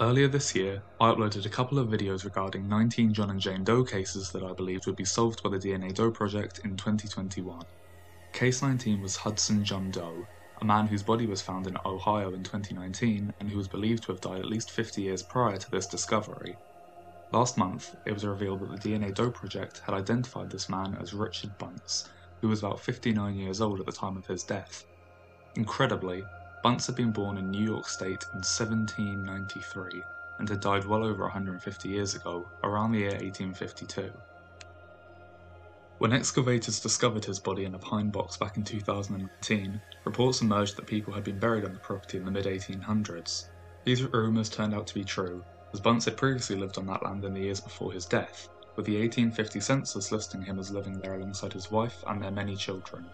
Earlier this year, I uploaded a couple of videos regarding 19 John and Jane Doe cases that I believed would be solved by the DNA Doe Project in 2021. Case 19 was Hudson John Doe, a man whose body was found in Ohio in 2019 and who was believed to have died at least 50 years prior to this discovery. Last month, it was revealed that the DNA Doe Project had identified this man as Richard Bunce, who was about 59 years old at the time of his death. Incredibly, Bunce had been born in New York State in 1793 and had died well over 150 years ago, around the year 1852. When excavators discovered his body in a pine box back in 2019, reports emerged that people had been buried on the property in the mid 1800s. These rumours turned out to be true, as Bunce had previously lived on that land in the years before his death, with the 1850 census listing him as living there alongside his wife and their many children.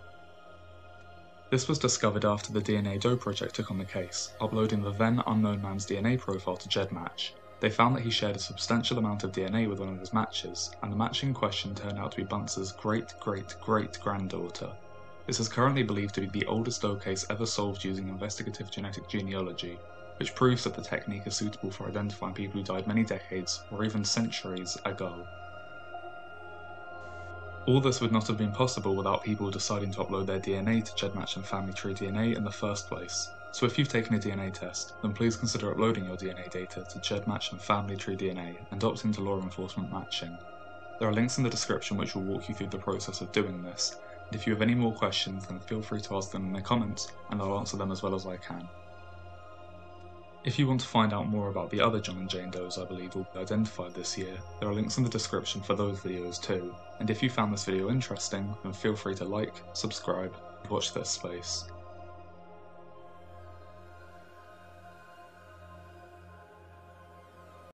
This was discovered after the DNA Doe project took on the case, uploading the then unknown man's DNA profile to GEDmatch. They found that he shared a substantial amount of DNA with one of his matches, and the match in question turned out to be Bunce's great great great granddaughter. This is currently believed to be the oldest Doe case ever solved using investigative genetic genealogy, which proves that the technique is suitable for identifying people who died many decades or even centuries ago. All this would not have been possible without people deciding to upload their DNA to GEDmatch and Family Tree DNA in the first place. So if you've taken a DNA test, then please consider uploading your DNA data to GEDmatch and Family Tree DNA and opt into law enforcement matching. There are links in the description which will walk you through the process of doing this, and if you have any more questions then feel free to ask them in the comments and I'll answer them as well as I can. If you want to find out more about the other John and Jane Does I believe will be identified this year, there are links in the description for those videos too, and if you found this video interesting, then feel free to like, subscribe, and watch this space.